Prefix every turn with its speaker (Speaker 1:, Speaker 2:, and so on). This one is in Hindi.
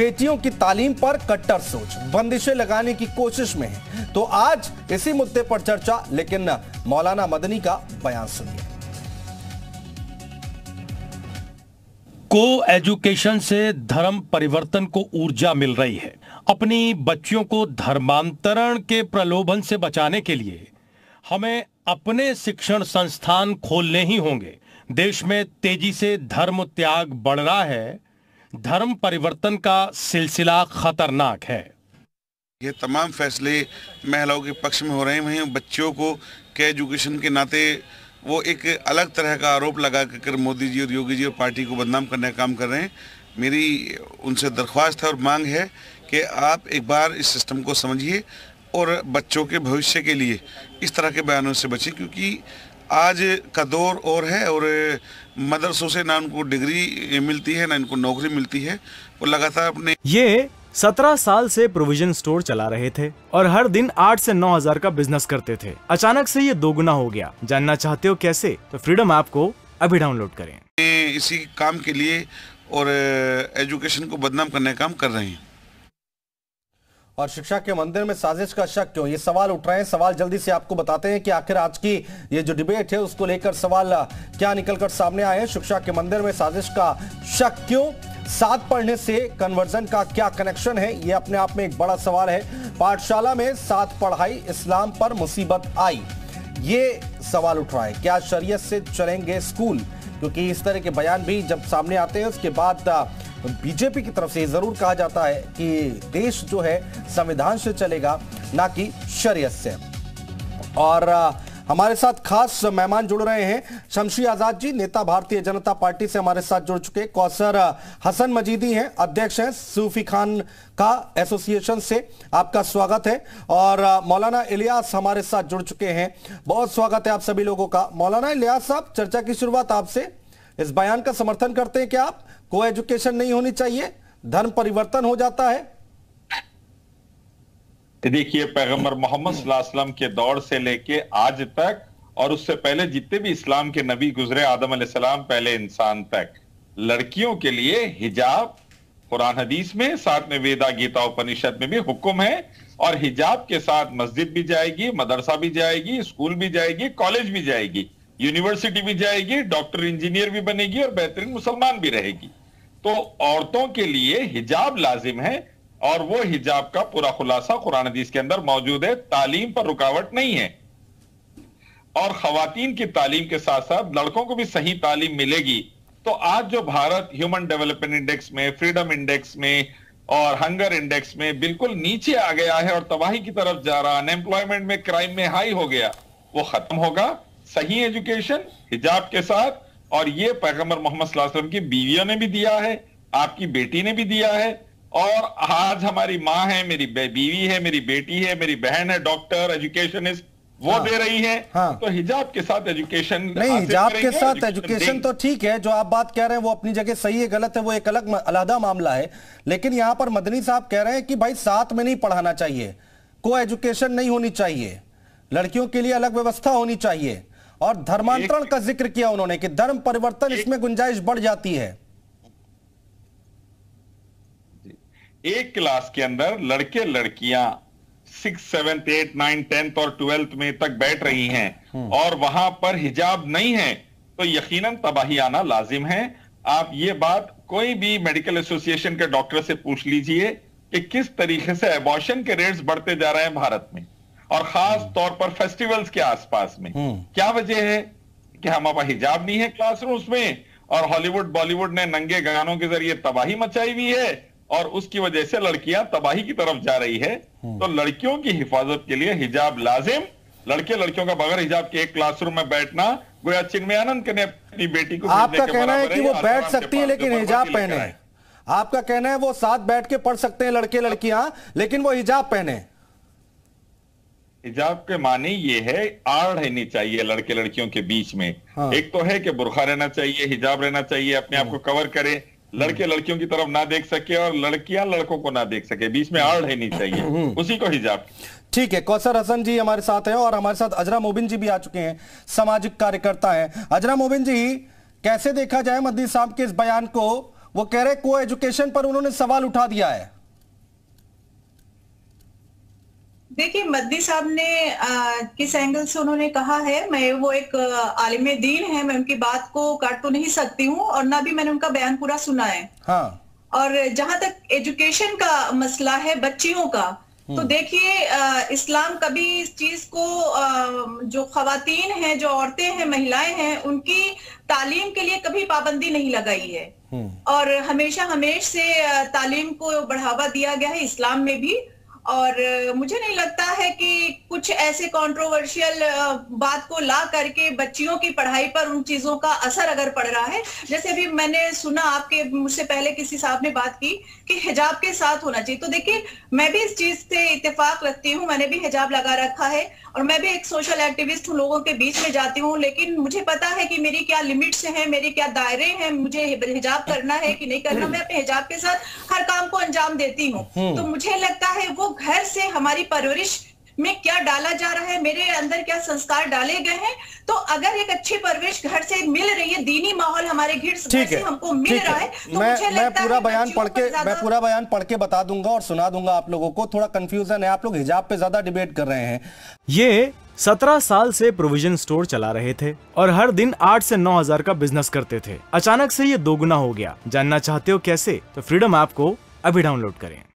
Speaker 1: बेटियों की तालीम पर कट्टर सोच, बंदिशें लगाने की कोशिश में है। तो आज इसी मुद्दे पर चर्चा, लेकिन मौलाना मदनी का बयान सुनिए।
Speaker 2: को एजुकेशन से धर्म परिवर्तन को ऊर्जा मिल रही है। अपनी बच्चियों को धर्मांतरण के प्रलोभन से बचाने के लिए हमें अपने शिक्षण संस्थान खोलने ही होंगे। देश में तेज़ी से धर्म त्याग बढ़ रहा है धर्म परिवर्तन का सिलसिला खतरनाक है।
Speaker 3: ये तमाम फैसले महिलाओं के पक्ष में हो रहे हैं। बच्चों को के एजुकेशन के नाते वो एक अलग तरह का आरोप लगा कर मोदी जी और योगी जी और पार्टी को बदनाम करने का काम कर रहे हैं। मेरी उनसे दरख्वास्त है और मांग है कि आप एक बार इस सिस्टम को समझिए और बच्चों के भविष्य के लिए इस तरह के बयानों से बचें, क्योंकि आज का दौर और है और मदरसों से ना उनको डिग्री मिलती है ना इनको नौकरी मिलती है। वो लगातार अपने
Speaker 4: ये सत्रह साल से प्रोविज़न स्टोर चला रहे थे और हर दिन आठ से नौ हज़ार का बिज़नेस करते थे। अचानक से ये दोगुना हो गया। जानना चाहते हो कैसे? तो फ्रीडम ऐप को अभी डाउनलोड करें।
Speaker 3: इसी काम के लिए और एजुकेशन को बदनाम करने का काम कर रहे हैं।
Speaker 1: और शिक्षा के मंदिर में साजिश का शक क्यों? ये सवाल उठ रहे हैं। सवाल जल्दी से आपको बताते हैं कि आखिर आज की ये जो डिबेट है, उसको लेकर सवाल क्या निकलकर सामने आए हैं? शिक्षा के मंदिर में साजिश का शक क्यों? साथ पढ़ने से कन्वर्जन का क्या कनेक्शन है? ये अपने आप में एक बड़ा सवाल है। पाठशाला में साथ पढ़ाई इस्लाम पर मुसीबत आई। ये सवाल उठ रहा है। क्या शरीयत से चलेंगे स्कूल? क्योंकि इस तरह के बयान भी जब सामने आते हैं, उसके बाद बीजेपी की तरफ़ से ज़रूर कहा जाता है कि देश जो है संविधान से चलेगा, ना कि शरीयत से। और हमारे साथ खास मेहमान जुड़ रहे हैं। शमशी आज़ाद जी, नेता भारतीय जनता पार्टी से हमारे साथ जुड़ चुके कौसर हसन मजीदी हैं, अध्यक्ष हैं सूफी खान का एसोसिएशन से आपका स्वागत है। और मौलाना इलियास हमारे साथ जुड़ चुके हैं। बहुत स्वागत है आप सभी लोगों का। मौलाना इलियास साहब, चर्चा की शुरुआत आपसे इस बयान का समर्थन करते हैं क्या आप को एजुकेशन नहीं होनी चाहिए, धर्म परिवर्तन हो जाता है।
Speaker 5: देखिए, पैगंबर मोहम्मद के दौर से लेके आज तक, और उससे पहले जितने भी इस्लाम के नबी गुजरे, आदम सलाम पहले इंसान तक, लड़कियों के लिए हिजाब, कुरान हदीस में, साथ में वेदा, गीता, उपनिषद में भी हुक्म है, और हिजाब के साथ मस्जिद भी जाएगी, मदरसा भी जाएगी, स्कूल भी जाएगी, कॉलेज भी जाएगी। यूनिवर्सिटी भी जाएगी, डॉक्टर इंजीनियर भी बनेगी और बेहतरीन मुसलमान भी रहेगी। तो औरतों के लिए हिजाब लाजिम है और वो हिजाब का पूरा खुलासा कुरान हदीस के अंदर मौजूद है। तालीम पर रुकावट नहीं है। और खातन की तालीम के साथ साथ लड़कों को भी सही तालीम मिलेगी। तो आज जो भारत ह्यूमन डेवलपमेंट इंडेक्स में, फ्रीडम इंडेक्स में और हंगर इंडेक्स में बिल्कुल नीचे आ गया है और तबाही की तरफ़ जा रहा अनएम्प्लॉयमेंट में क्राइम में हाई हो गया, वो खत्म होगा। सही एजुकेशन हिजाब के साथ और ये पैगंबर मोहम्मद की बीवियों ने भी दिया है आपकी बेटी ने भी दिया है और आज हमारी माँ है मेरी बीवी है मेरी बेटी है मेरी बहन है डॉक्टर एजुकेशनिस्ट वो हाँ, दे रही है। हाँ, तो हिजाब के साथ एजुकेशन
Speaker 1: नहीं हिजाब के साथ एजुकेशन तो ठीक है जो आप बात कह रहे हैं वो अपनी जगह सही है गलत है वो एक अलग अलहदा मामला है। लेकिन यहाँ पर मदनी साहब कह रहे हैं कि भाई साथ में नहीं पढ़ाना चाहिए को एजुकेशन नहीं होनी चाहिए लड़कियों के लिए अलग व्यवस्था होनी चाहिए। और धर्मांतरण का ज़िक्र किया उन्होंने कि धर्म परिवर्तन इसमें गुंजाइश बढ़ जाती है।
Speaker 5: एक क्लास के अंदर लड़के लड़कियाँ six seventh eight nine tenth और ट्वेल्थ में तक बैठ रही हैं हम्म। और वहाँ पर हिजाब नहीं है तो यकीनन तबाही आना लाजिम है। आप ये बात कोई भी मेडिकल एसोसिएशन के डॉक्टर से पूछ लीजिए कि किस तरीके से एबॉर्शन के रेट्स बढ़ते जा रहे हैं भारत में। और खास। तौर पर फेस्टिवल्स के आसपास में हम्म। क्या वजह है कि हमारा हिजाब नहीं है क्लासरूम्स में और हॉलीवुड बॉलीवुड ने नंगे गानों के ज़रिए तबाही मचाई हुई है और उसकी वजह से लड़कियाँ तबाही की तरफ़ जा रही है हम्म। तो लड़कियों की हिफाजत के लिए हिजाब लाजिम लड़के लड़कियों का बगैर हिजाब के एक क्लासरूम में बैठना गोया चिन्मय आनंद ने अपनी बेटी को
Speaker 1: आपका कहना है कि वो बैठ सकती है लेकिन हिजाब पहने आपका कहना है वो साथ बैठ के पढ़ सकते हैं लड़के लड़कियाँ लेकिन वो हिजाब पहने
Speaker 5: हिजाब के माने ये है आड़ रहनी चाहिए लड़के लड़कियों के बीच में। हाँ। एक तो है कि बुरखा रहना चाहिए हिजाब रहना चाहिए अपने आप को कवर करे। लड़के लड़कियों की तरफ़ ना देख सके और लड़कियाँ लड़कों को ना देख सके। बीच में आड़ रहनी चाहिए। हम्म। उसी को हिजाब।
Speaker 1: ठीक है कौसर हसन जी हमारे साथ हैं और हमारे साथ अजरा मोबिन जी भी आ चुके हैं सामाजिक कार्यकर्ता हैं। अजरा मोबिन जी कैसे देखा जाए मद्दी साहब के इस बयान को? वो कह रहे को एजुकेशन पर उन्होंने सवाल उठा दिया है।
Speaker 6: देखिए मद्दी साहब ने आ, किस एंगल से उन्होंने कहा है मैं वो एक आलिम दीन है मैं उनकी बात को काट तो नहीं सकती हूँ और ना भी मैंने उनका बयान पूरा सुना है।
Speaker 1: हाँ।
Speaker 6: और जहाँ तक एजुकेशन का मसला है बच्चियों का तो देखिए इस्लाम कभी इस चीज़ को आ, जो खातन हैं जो औरतें हैं महिलाएँ हैं उनकी तालीम के लिए कभी पाबंदी नहीं लगाई है। और हमेशा हमेश से तालीम को बढ़ावा दिया गया है इस्लाम में भी। और मुझे नहीं लगता है कि कुछ ऐसे कंट्रोवर्शियल बात को ला करके बच्चियों की पढ़ाई पर उन चीज़ों का असर अगर पड़ रहा है। जैसे अभी मैंने सुना आपके मुझसे पहले किसी साहब ने बात की कि हिजाब के साथ होना चाहिए। तो देखिए मैं भी इस चीज़ से इतफाक रखती हूँ मैंने भी हिजाब लगा रखा है और मैं भी एक सोशल एक्टिविस्ट हूँ लोगों के बीच में जाती हूँ लेकिन मुझे पता है कि मेरी क्या लिमिट्स हैं मेरे क्या दायरे हैं मुझे हिजाब करना है कि नहीं करना मैं अपने हिजाब के साथ हर काम को अंजाम देती हूँ। हम्म। तो मुझे लगता है वो घर से हमारी परवरिश में क्या डाला जा रहा है मेरे अंदर क्या संस्कार डाले गए हैं? तो अगर एक अच्छी परवरिश घर से मिल रही है दीनी माहौल हमारे घर से हमको मिल रहा है तो
Speaker 1: मैं मुझे मैं पूरा बयान पढ़ के मैं पूरा बयान पढ़ के बता दूँगा और सुना दूँगा आप लोगों को। थोड़ा कंफ्यूजन है आप लोग हिजाब पे ज़्यादा डिबेट कर रहे हैं।
Speaker 4: ये सत्रह साल से प्रोविज़न स्टोर चला रहे थे और हर दिन आठ से नौ हज़ार का बिज़नेस करते थे। अचानक से ये दोगुना हो गया। जानना चाहते हो कैसे? तो फ्रीडम ऐप को अभी डाउनलोड करें।